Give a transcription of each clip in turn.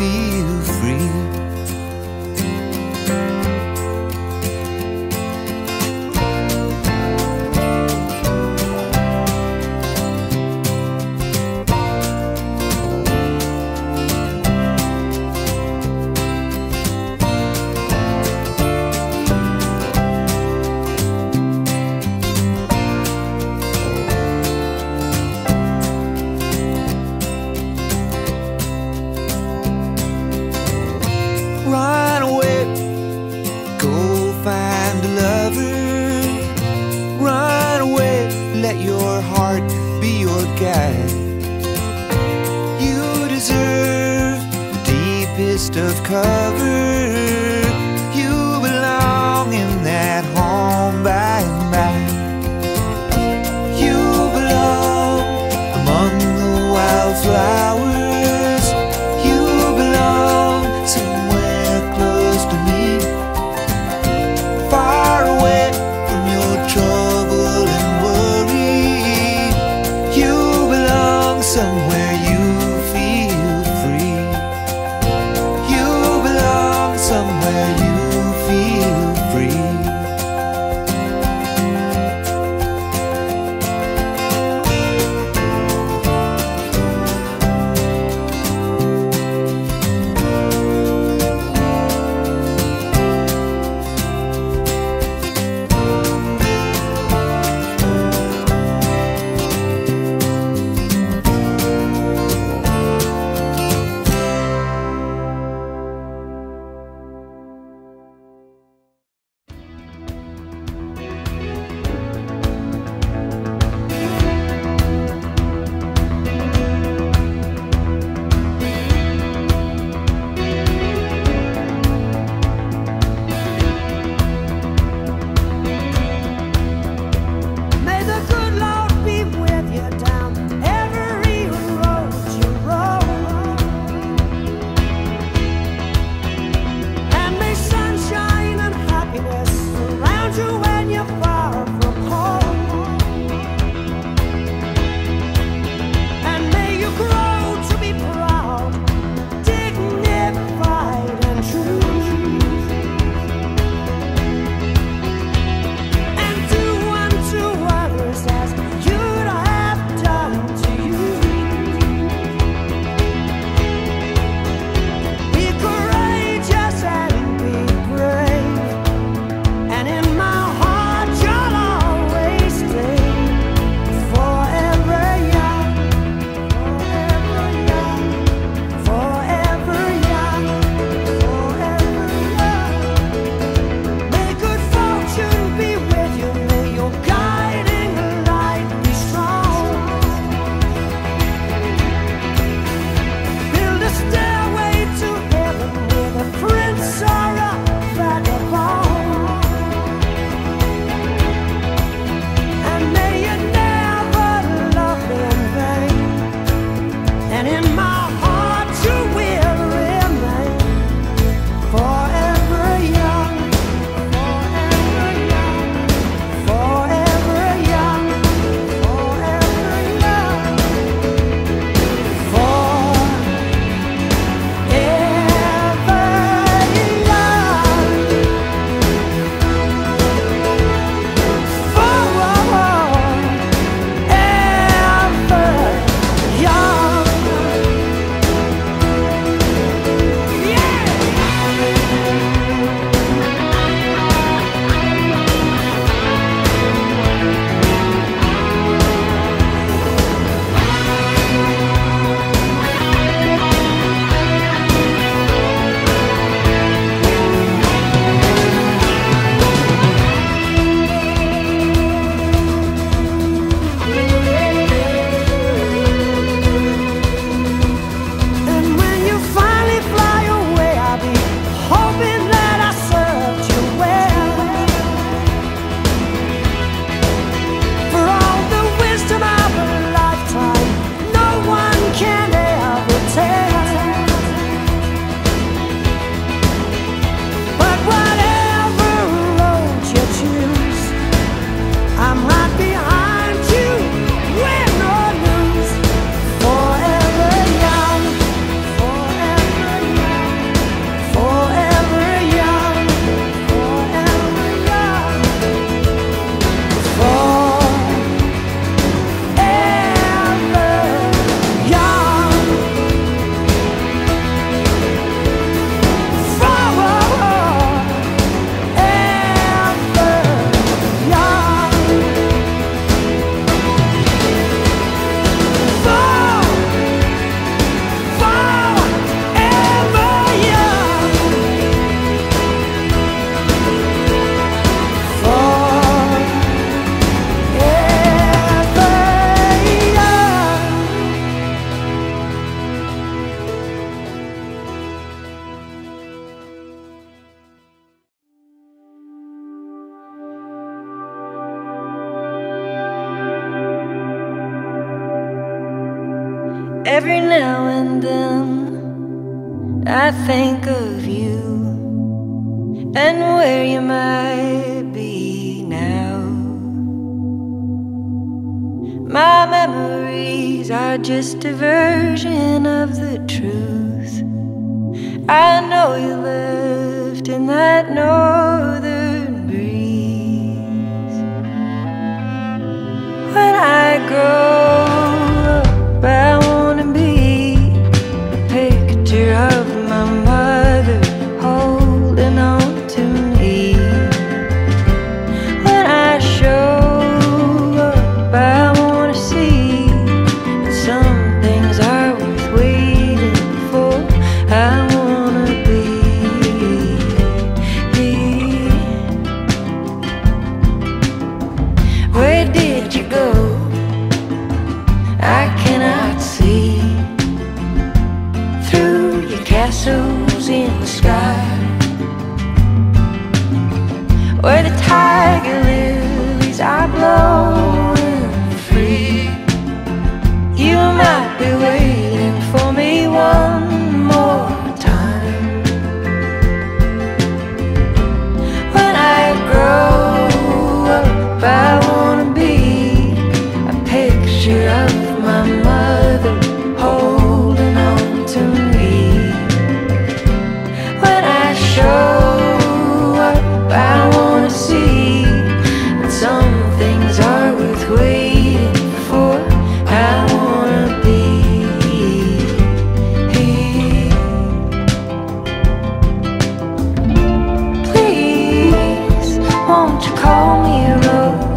feel of cover. Every now and then I think of you and where you might be now. My memories are just a version of the truth. I know you left in that northern breeze. When I grow Don't you call me a rose?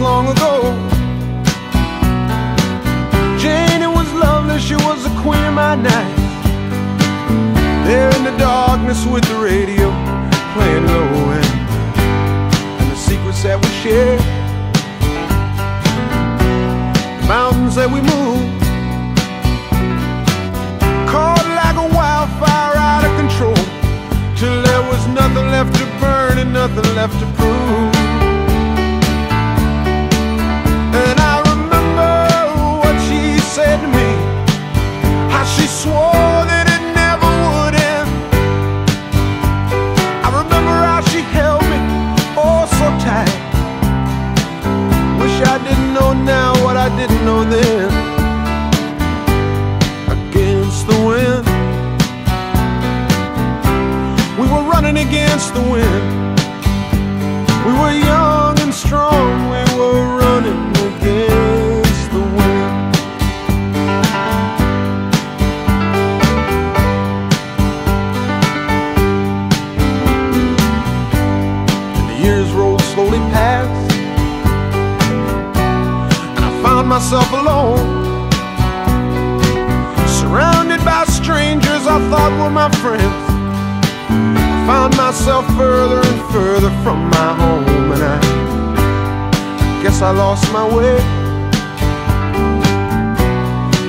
long ago. Janie was lovely, she was the queen of my night. There in the darkness with the radio playing low end. And the secrets that we shared. The mountains that we moved. Caught like a wildfire out of control. Till there was nothing left to burn and nothing left to prove. lost my way.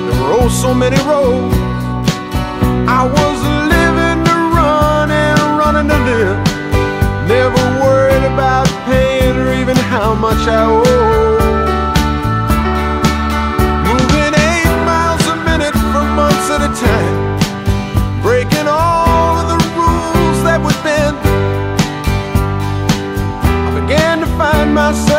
There were oh so many roads. I was living to run and running to live. Never worried about pain or even how much I owe Moving eight miles a minute for months at a time. Breaking all of the rules that would bend I began to find myself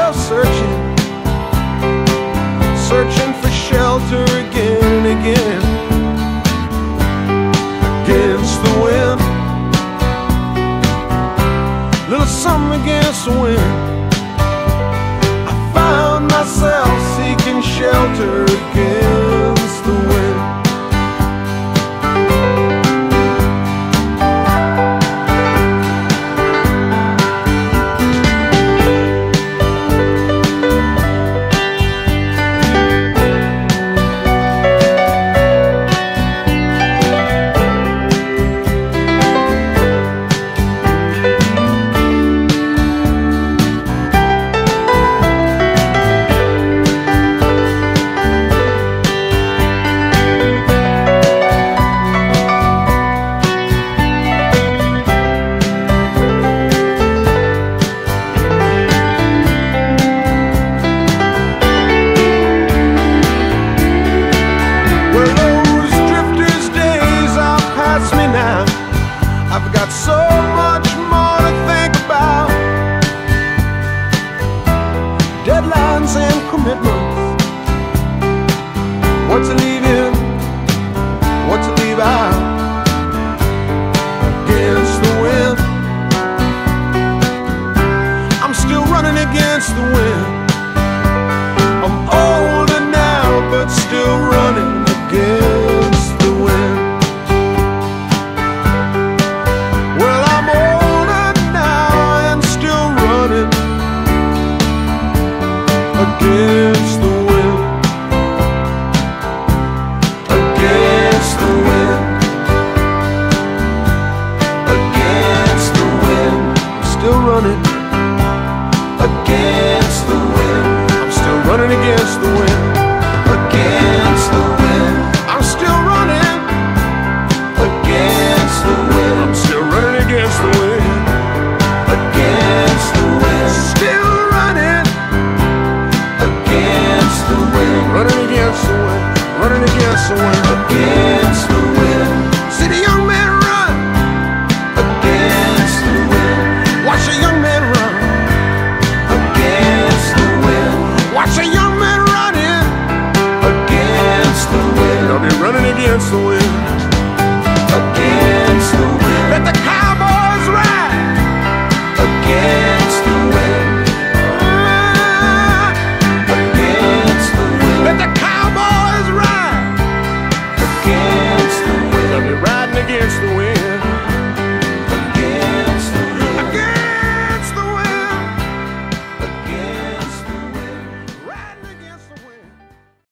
that's the way